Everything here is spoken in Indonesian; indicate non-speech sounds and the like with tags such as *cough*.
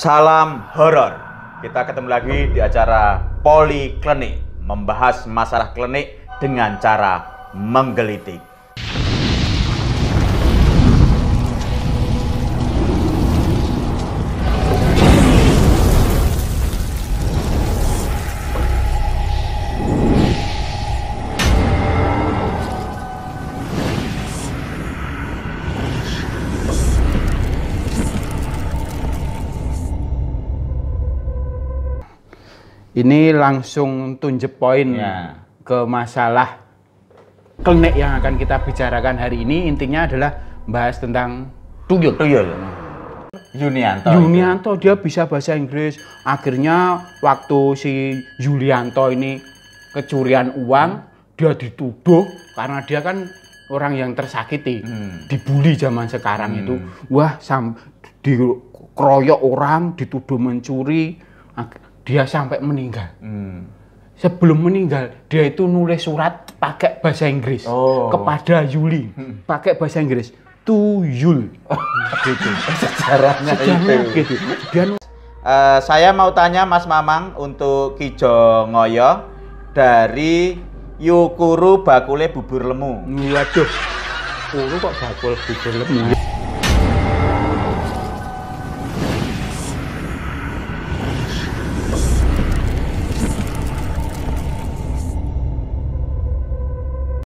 Salam horor. Kita ketemu lagi di acara Poliklinik membahas masalah klinik dengan cara menggelitik. Ini langsung tunjuk poin Ya. ke masalah klinik yang akan kita bicarakan hari ini. Intinya adalah bahas tentang tuyul. Tuyul. Yunianto. Yunianto dia bisa bahasa Inggris. Akhirnya waktu si Yulianto ini kecurian uang, dia dituduh karena dia kan orang yang tersakiti, Hmm. dibully zaman sekarang itu. Wah, sam dikeroyok orang, dituduh mencuri, dia sampai meninggal. Hmm. Sebelum meninggal, dia itu nulis surat pakai bahasa Inggris Oh. kepada Yuli, pakai bahasa Inggris. To Yul. gitu. *laughs* Sejarahnya Sejarahnya itu. gitu. Dia Eh, saya mau tanya Mas Mamang untuk Kijo Ngoyo dari Yukuru Bakule Bubur Lemu. Waduh. Kuru kok bakul bubur lemu.